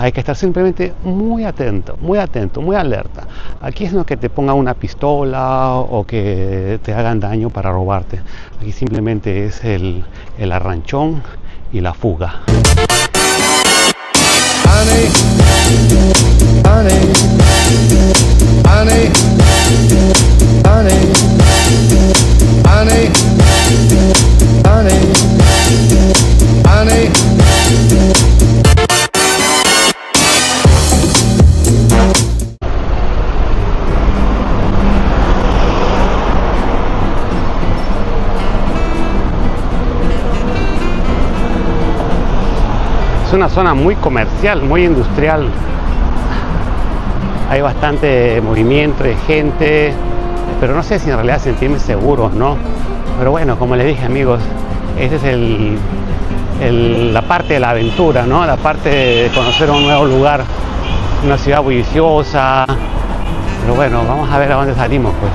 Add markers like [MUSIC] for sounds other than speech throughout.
hay que estar simplemente muy atento, muy atento, muy alerta. Aquí es no que te pongan una pistola o que te hagan daño para robarte. Aquí simplemente es el, el arranchón y la fuga. Es una zona muy comercial, muy industrial. Hay bastante movimiento de gente, pero no sé si en realidad sentirme seguro, ¿no? Pero bueno, como les dije amigos, esta es el, la parte de la aventura, ¿no? La parte de conocer un nuevo lugar, una ciudad bulliciosa. Pero bueno, vamos a ver a dónde salimos, pues.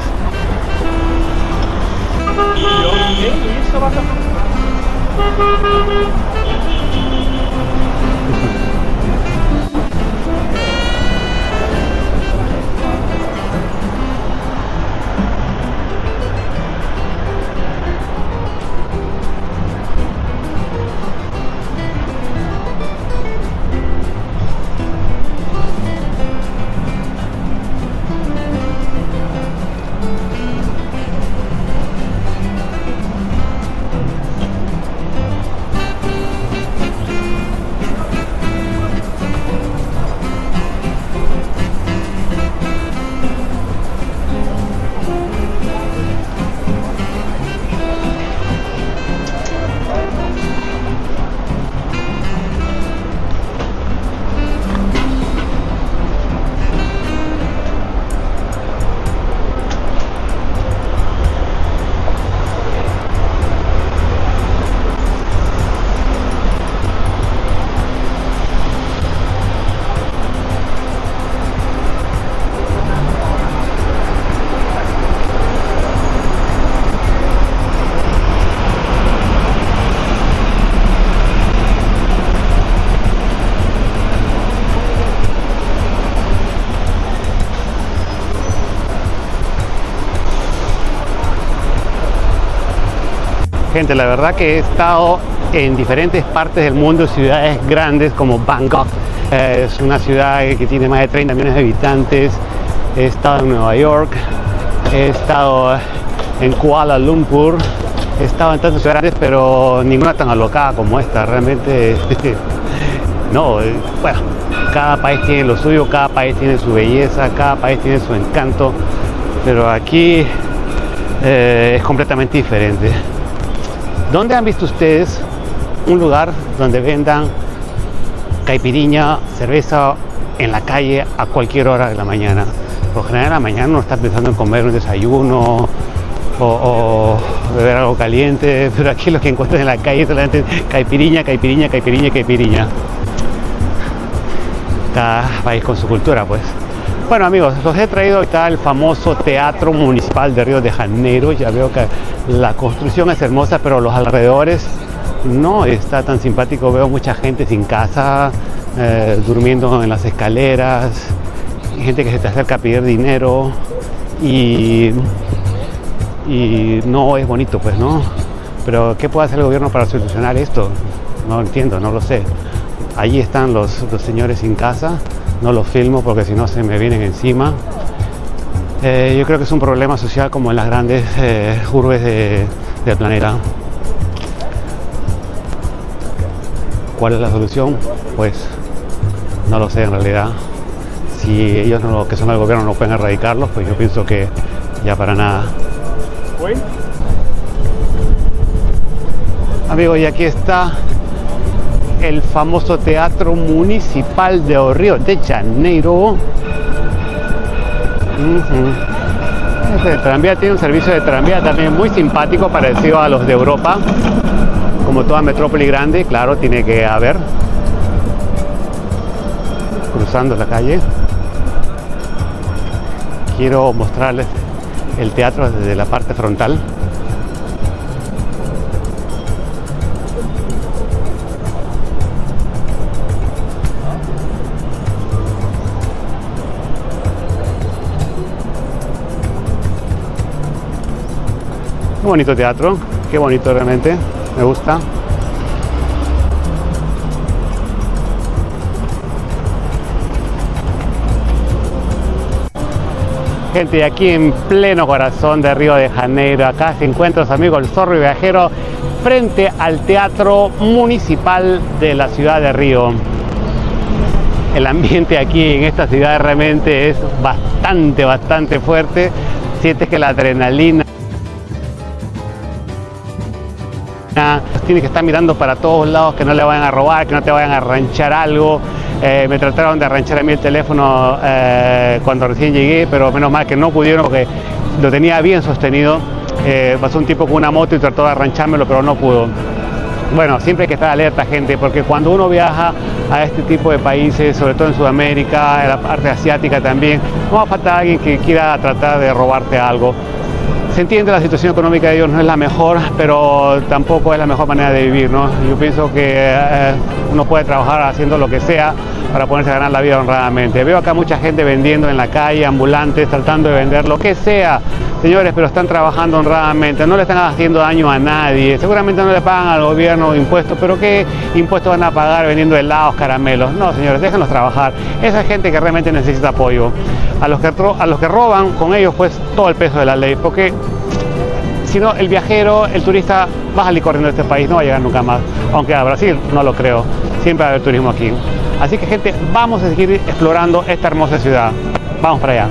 Gente, la verdad que he estado en diferentes partes del mundo, ciudades grandes como Bangkok, eh, es una ciudad que tiene más de 30 millones de habitantes, he estado en Nueva York, he estado en Kuala Lumpur, he estado en tantas ciudades pero ninguna tan alocada como esta, realmente, [LAUGHS] no, eh, bueno, cada país tiene lo suyo, cada país tiene su belleza, cada país tiene su encanto, pero aquí eh, es completamente diferente. ¿Dónde han visto ustedes un lugar donde vendan caipiriña, cerveza en la calle a cualquier hora de la mañana? Por general, en la mañana uno está pensando en comer un desayuno o, beber algo caliente, [LAUGHS] pero aquí lo que encuentran en la calle es solamente caipiriña, caipiriña, caipiriña, caipiriña. Cada país con su cultura, pues. Bueno amigos, los he traído acá el famoso Teatro Municipal de Río de Janeiro. Ya veo que la construcción es hermosa, pero los alrededores no está tan simpático. Veo mucha gente sin casa, eh, durmiendo en las escaleras, gente que se te acerca a pedir dinero y, y no es bonito, pues, ¿no? Pero ¿qué puede hacer el gobierno para solucionar esto? No entiendo, no lo sé. Allí están los, los señores sin casa no los filmo porque si no se me vienen encima. Eh, yo creo que es un problema social como en las grandes eh, urbes del planeta. ¿Cuál es la solución? Pues no lo sé en realidad. Si ellos no, que son el gobierno no pueden erradicarlos, pues yo pienso que ya para nada. Amigos, y aquí está el famoso Teatro Municipal de Río de Janeiro. Este tranvía tiene un servicio de tranvía también muy simpático, parecido a los de Europa. Como toda metrópoli grande, claro, tiene que haber. Cruzando la calle. Quiero mostrarles el teatro desde la parte frontal. Bonito teatro, qué bonito realmente, me gusta. Gente, aquí en pleno corazón de Río de Janeiro, acá se encuentra su amigo el Zorro y Viajero frente al Teatro Municipal de la ciudad de Río. El ambiente aquí en esta ciudad realmente es bastante, bastante fuerte. Sientes que la adrenalina tienes que estar mirando para todos lados, que no le vayan a robar, que no te vayan a arranchar algo. Eh, me trataron de arranchar a mí el teléfono eh, cuando recién llegué, pero menos mal que no pudieron porque lo tenía bien sostenido. Eh, pasó un tipo con una moto y trató de arranchármelo, pero no pudo. Bueno, siempre hay que estar alerta, gente, porque cuando uno viaja a este tipo de países, sobre todo en Sudamérica, en la parte asiática también, no va a faltar alguien que quiera tratar de robarte algo. Se entiende la situación económica de ellos no es la mejor, pero tampoco es la mejor manera de vivir, ¿no? Yo pienso que eh, uno puede trabajar haciendo lo que sea para ponerse a ganar la vida honradamente. Veo acá mucha gente vendiendo en la calle, ambulantes, tratando de vender lo que sea, señores, pero están trabajando honradamente, no le están haciendo daño a nadie, seguramente no le pagan al gobierno impuestos, pero ¿qué impuestos van a pagar vendiendo helados, caramelos? No, señores, déjenlos trabajar. Esa gente que realmente necesita apoyo. A los que, a los que roban con ellos, pues todo el peso de la ley, porque si no, el viajero, el turista va a salir corriendo de este país, no va a llegar nunca más. Aunque a Brasil no lo creo, siempre va a haber turismo aquí. Así que gente, vamos a seguir explorando esta hermosa ciudad. Vamos para allá.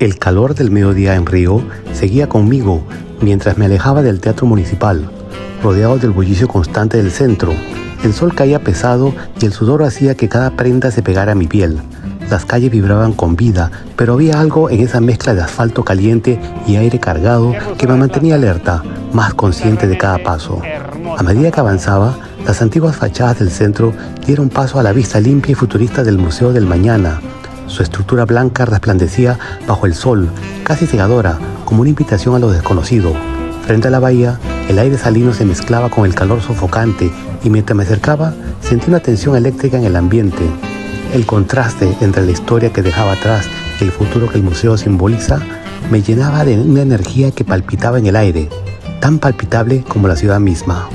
El calor del mediodía en Río seguía conmigo mientras me alejaba del teatro municipal, rodeado del bullicio constante del centro. El sol caía pesado y el sudor hacía que cada prenda se pegara a mi piel. Las calles vibraban con vida, pero había algo en esa mezcla de asfalto caliente y aire cargado que me mantenía alerta, más consciente de cada paso. A medida que avanzaba, las antiguas fachadas del centro dieron paso a la vista limpia y futurista del Museo del Mañana, su estructura blanca resplandecía bajo el sol, casi cegadora, como una invitación a lo desconocido. Frente a la bahía, el aire salino se mezclaba con el calor sofocante y mientras me acercaba sentí una tensión eléctrica en el ambiente. El contraste entre la historia que dejaba atrás y el futuro que el museo simboliza me llenaba de una energía que palpitaba en el aire, tan palpitable como la ciudad misma.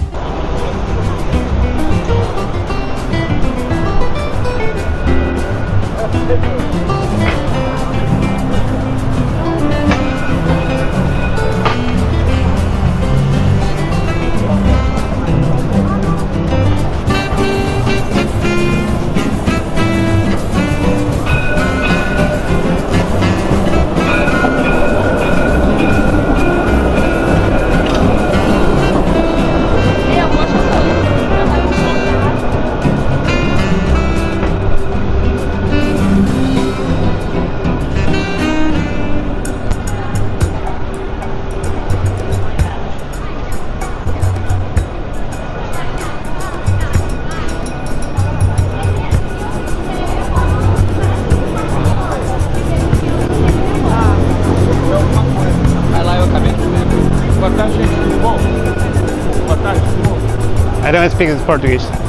I don't speak Portuguese.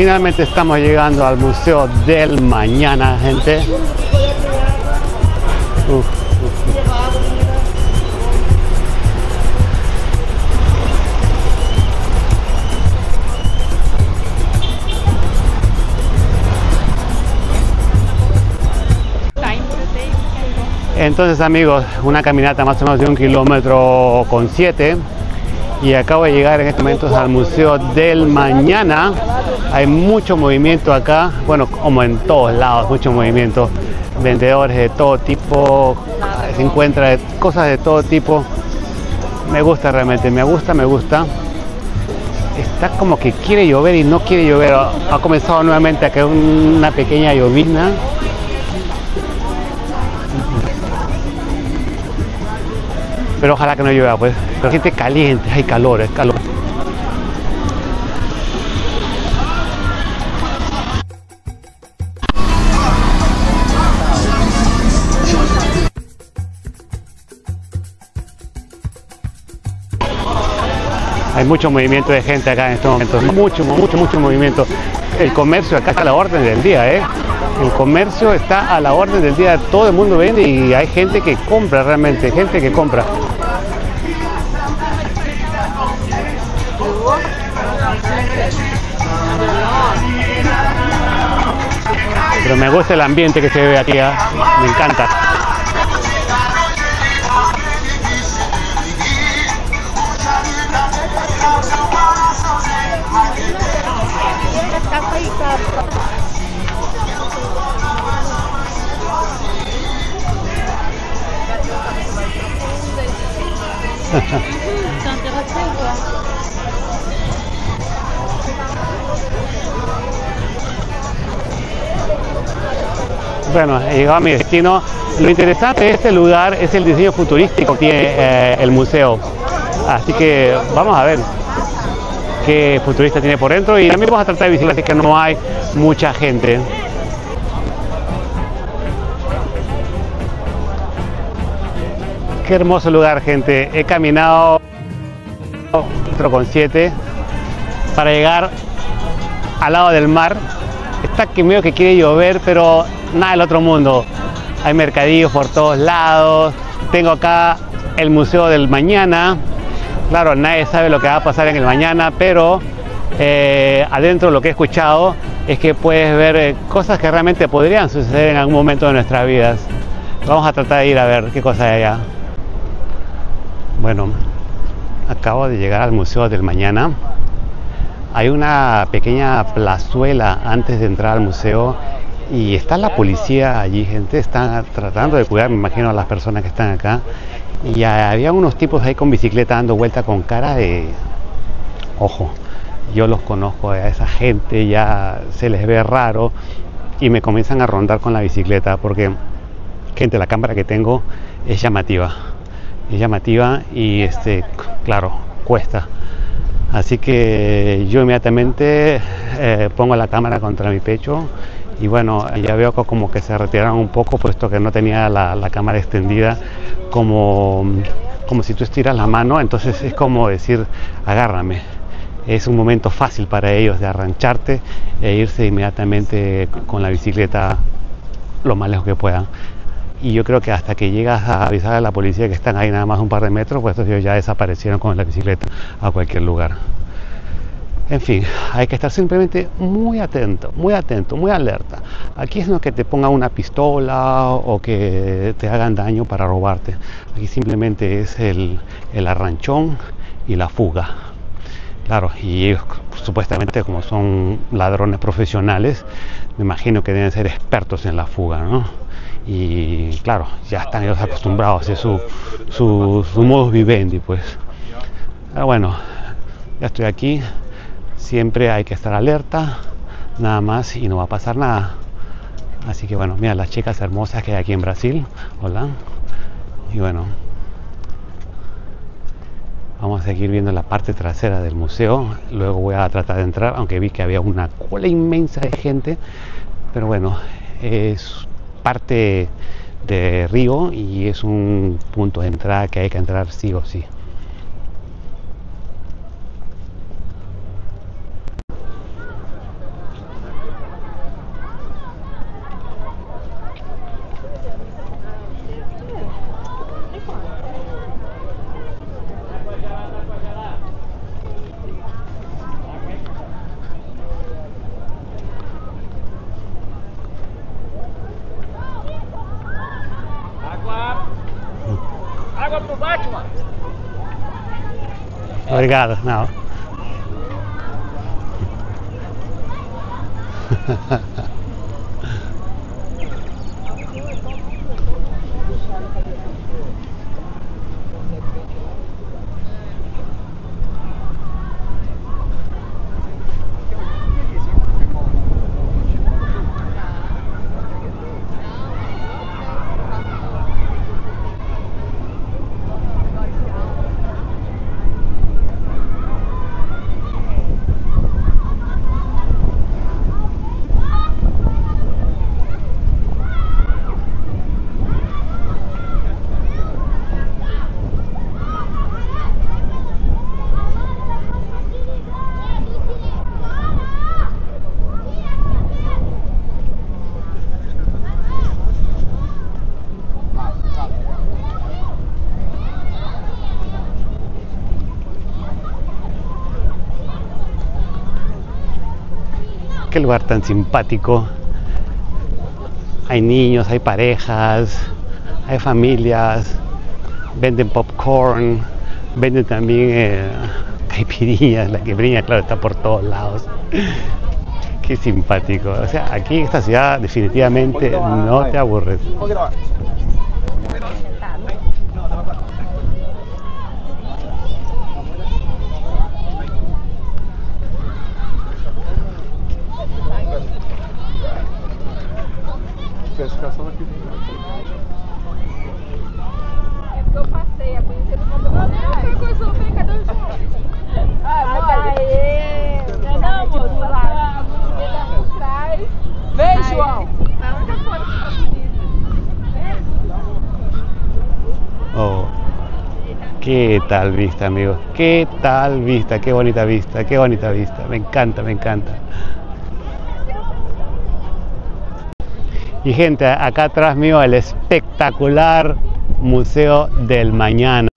Finalmente estamos llegando al Museo del Mañana, gente. Entonces amigos, una caminata más o menos de un kilómetro con siete y acabo de llegar en estos momentos al Museo del Mañana. Hay mucho movimiento acá, bueno, como en todos lados, mucho movimiento. Vendedores de todo tipo, se encuentra cosas de todo tipo. Me gusta realmente, me gusta, me gusta. Está como que quiere llover y no quiere llover. Ha comenzado nuevamente a caer una pequeña llovizna. Pero ojalá que no llueva, pues. Pero siente caliente, hay calor, es calor. Hay mucho movimiento de gente acá en estos momentos, mucho, mucho, mucho movimiento. El comercio acá está a la orden del día, ¿eh? El comercio está a la orden del día, todo el mundo vende y hay gente que compra realmente, gente que compra. Pero me gusta el ambiente que se ve aquí, ¿eh? me encanta. [LAUGHS] Bueno, he llegado a mi destino. Lo interesante de este lugar es el diseño futurístico que tiene eh, el museo. Así que vamos a ver qué futurista tiene por dentro y también vamos a tratar de visitar que no hay mucha gente. Qué hermoso lugar, gente. He caminado con 7 para llegar al lado del mar. Que medio que quiere llover, pero nada del otro mundo. Hay mercadillos por todos lados. Tengo acá el Museo del Mañana. Claro, nadie sabe lo que va a pasar en el mañana, pero eh, adentro lo que he escuchado es que puedes ver eh, cosas que realmente podrían suceder en algún momento de nuestras vidas. Vamos a tratar de ir a ver qué cosa hay allá. Bueno, acabo de llegar al Museo del Mañana. Hay una pequeña plazuela antes de entrar al museo y está la policía allí, gente, están tratando de cuidar, me imagino, a las personas que están acá. Y había unos tipos ahí con bicicleta dando vuelta con cara de... Ojo, yo los conozco a esa gente, ya se les ve raro y me comienzan a rondar con la bicicleta porque, gente, la cámara que tengo es llamativa es llamativa y este claro cuesta así que yo inmediatamente eh, pongo la cámara contra mi pecho y bueno ya veo como que se retiraron un poco puesto que no tenía la, la cámara extendida como como si tú estiras la mano entonces es como decir agárrame es un momento fácil para ellos de arrancharte e irse inmediatamente con la bicicleta lo más lejos que puedan y yo creo que hasta que llegas a avisar a la policía que están ahí nada más un par de metros, pues ellos ya desaparecieron con la bicicleta a cualquier lugar. En fin, hay que estar simplemente muy atento, muy atento, muy alerta. Aquí es no que te pongan una pistola o que te hagan daño para robarte. Aquí simplemente es el, el arranchón y la fuga. Claro, y ellos supuestamente como son ladrones profesionales, me imagino que deben ser expertos en la fuga, ¿no? Y claro, ya están ellos acostumbrados a su, su, su modus vivendi, pues. Pero bueno, ya estoy aquí, siempre hay que estar alerta, nada más y no va a pasar nada. Así que bueno, mira las chicas hermosas que hay aquí en Brasil, hola. Y bueno, vamos a seguir viendo la parte trasera del museo. Luego voy a tratar de entrar, aunque vi que había una cola inmensa de gente. Pero bueno, es parte de Río y es un punto de entrada que hay que entrar sí o sí. Obrigado, no. Qué lugar tan simpático. Hay niños, hay parejas, hay familias, venden popcorn, venden también eh, caipirinhas. La caipirinha, claro, está por todos lados. Qué simpático. O sea, aquí en esta ciudad definitivamente no te aburres. Qué tal vista, amigos. Qué tal vista, qué bonita vista, qué bonita vista. Me encanta, me encanta. Y gente, acá atrás mío el espectacular Museo del Mañana.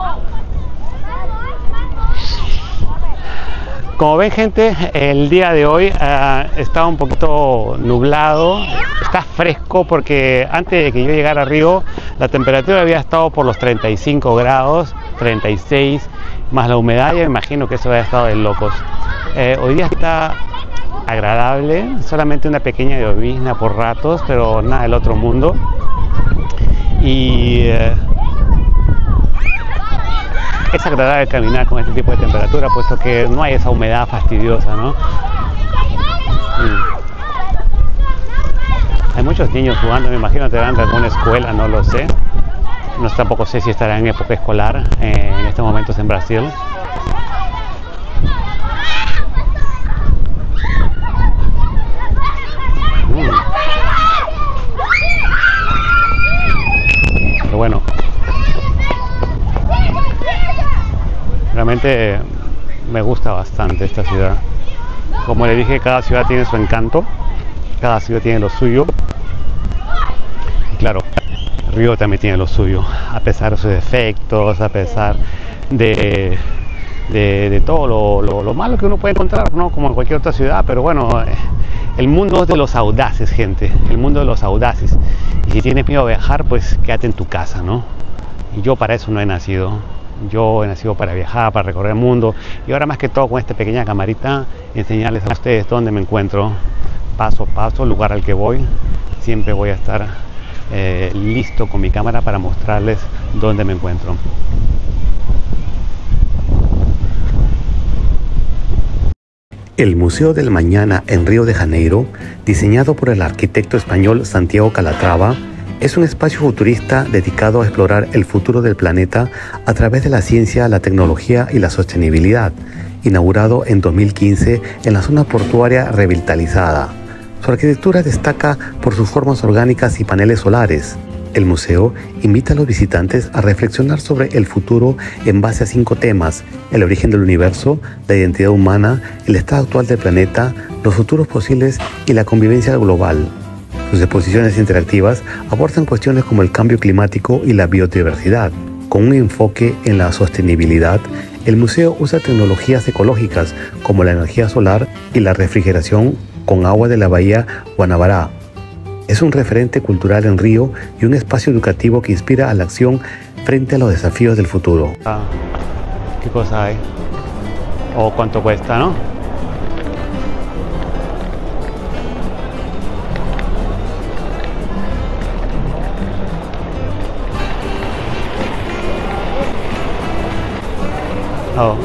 Como ven gente, el día de hoy ah, está un poquito nublado, está fresco porque antes de que yo llegara a Río la temperatura había estado por los 35 grados, 36, más la humedad, yo imagino que eso había estado de locos. Eh, hoy día está agradable, solamente una pequeña llovizna por ratos, pero nada del otro mundo. Y eh, es agradable caminar con este tipo de temperatura, puesto que no hay esa humedad fastidiosa, ¿no? Mm. Muchos niños jugando, me imagino de alguna escuela, no lo sé. No tampoco sé si estarán en época escolar eh, en estos momentos en Brasil. Pero bueno, realmente me gusta bastante esta ciudad. Como le dije, cada ciudad tiene su encanto, cada ciudad tiene lo suyo. Río también tiene lo suyo, a pesar de sus defectos, a pesar de, de, de todo lo, lo- lo malo que uno puede encontrar, ¿no? como en cualquier otra ciudad, pero bueno, eh, el mundo es de los audaces, gente, el mundo de los audaces. Y si tienes miedo a viajar, pues quédate en tu casa, ¿no? Y yo para eso no he nacido. Yo he nacido para viajar, para recorrer el mundo. Y ahora más que todo con esta pequeña camarita, enseñarles a ustedes dónde me encuentro, paso a paso, lugar al que voy. Siempre voy a estar eh, listo con mi cámara para mostrarles dónde me encuentro. El Museo del Mañana en Río de Janeiro, diseñado por el arquitecto español Santiago Calatrava, es un espacio futurista dedicado a explorar el futuro del planeta a través de la ciencia, la tecnología y la sostenibilidad, inaugurado en 2015 en la zona portuaria revitalizada. Su arquitectura destaca por sus formas orgánicas y paneles solares. El museo invita a los visitantes a reflexionar sobre el futuro en base a cinco temas, el origen del universo, la identidad humana, el estado actual del planeta, los futuros posibles y la convivencia global. Sus exposiciones interactivas abordan cuestiones como el cambio climático y la biodiversidad. Con un enfoque en la sostenibilidad, el museo usa tecnologías ecológicas como la energía solar y la refrigeración con agua de la bahía Guanabara. Es un referente cultural en Río y un espacio educativo que inspira a la acción frente a los desafíos del futuro. Ah, ¿Qué cosa hay? o cuánto cuesta, ¿no? Oh.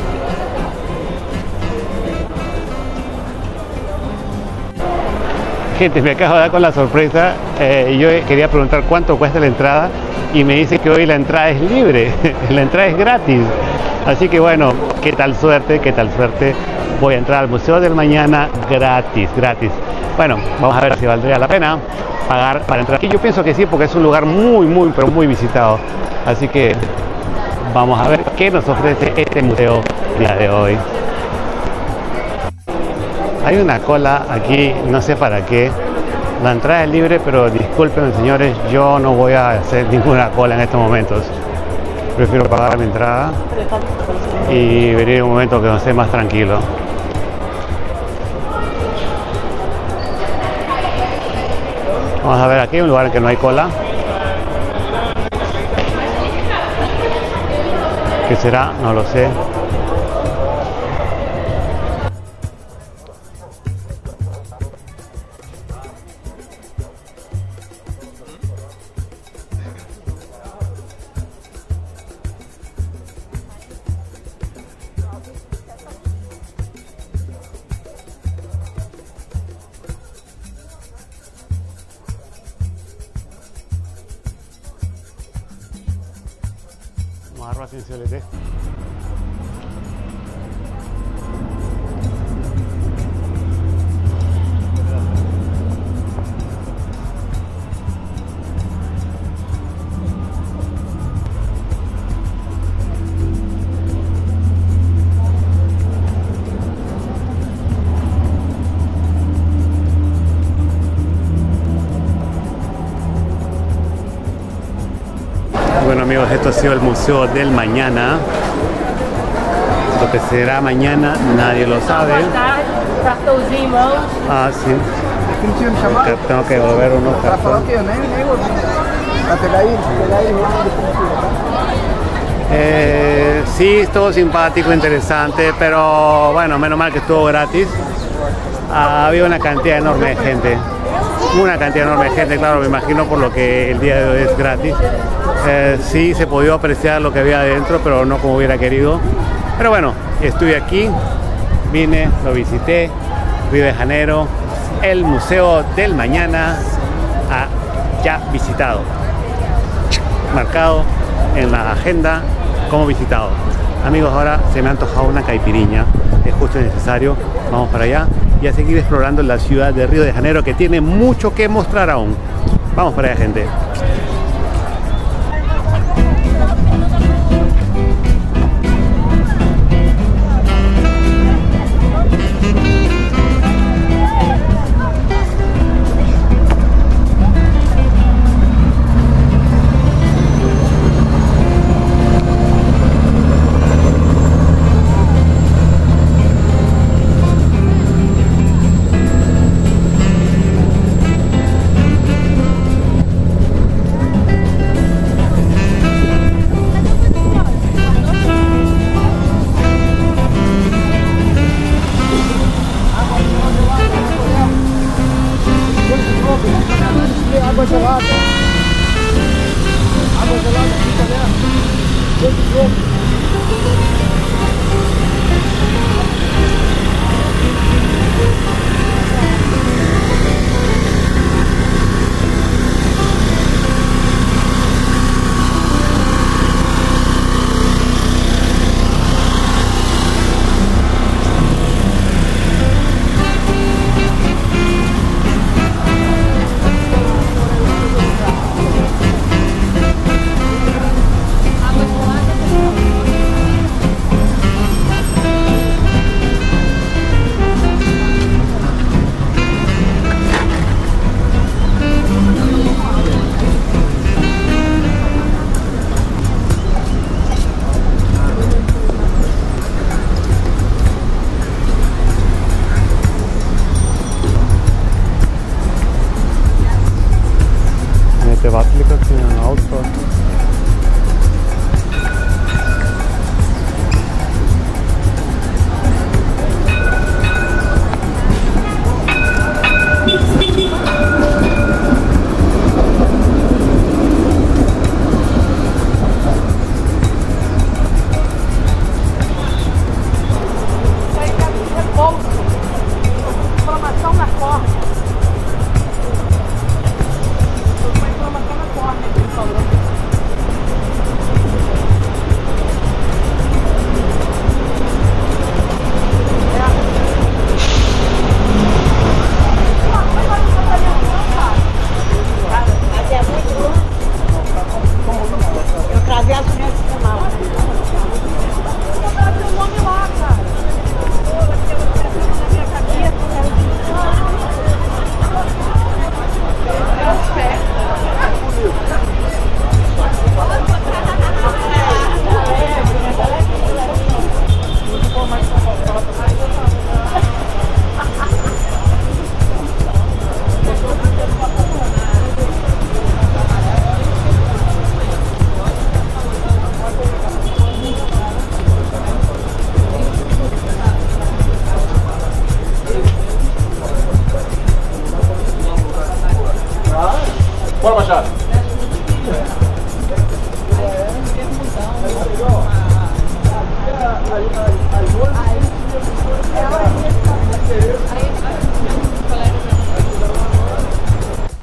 Gente, me acabo de dar con la sorpresa. eh, yo quería preguntar cuánto cuesta la entrada y me dice que hoy la entrada es libre, [LAUGHS] la entrada es gratis. Así que bueno, qué tal suerte, qué tal suerte. Voy a entrar al Museo del Mañana gratis, gratis. Bueno, vamos a ver si valdría la pena pagar para entrar aquí. Yo pienso que sí, porque es un lugar muy, muy, pero muy visitado. Así que vamos a ver qué nos ofrece este museo día de hoy. Hay una cola aquí, no sé para qué. La entrada es libre, pero disculpen señores, yo no voy a hacer ninguna cola en estos momentos. Prefiero pagar mi entrada y venir un momento que no esté más tranquilo. Vamos a ver aquí un lugar en que no hay cola. ¿Qué será? No lo sé. Amigos, esto ha sido el Museo del Mañana. Lo que será mañana nadie lo sabe. Ah, sí. Tengo que volver unos? Eh, sí, estuvo simpático, interesante, pero bueno, menos mal que estuvo gratis. Había una cantidad enorme de gente. Una cantidad enorme de gente, claro, me imagino por lo que el día de hoy es gratis. Eh, sí se podía apreciar lo que había adentro, pero no como hubiera querido. Pero bueno, estuve aquí, vine, lo visité, Río de Janeiro, el Museo del Mañana, ah, ya visitado marcado en la agenda como visitado. Amigos, ahora se me ha antojado una caipiriña, es justo necesario. Vamos para allá y a seguir explorando la ciudad de Río de Janeiro que tiene mucho que mostrar aún. Vamos para allá, gente.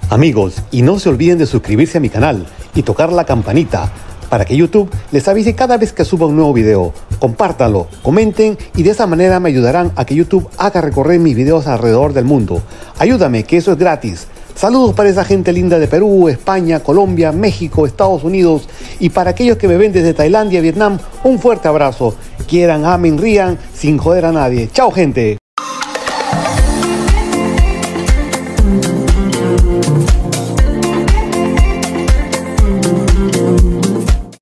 Amigos, y no se olviden de suscribirse a mi canal y tocar la campanita para que YouTube les avise cada vez que suba un nuevo video. Compártanlo, comenten y de esa manera me ayudarán a que YouTube haga recorrer mis videos alrededor del mundo. Ayúdame, que eso es gratis. Saludos para esa gente linda de Perú, España, Colombia, México, Estados Unidos y para aquellos que me ven desde Tailandia, Vietnam, un fuerte abrazo. Quieran, amen, rían sin joder a nadie. Chao gente.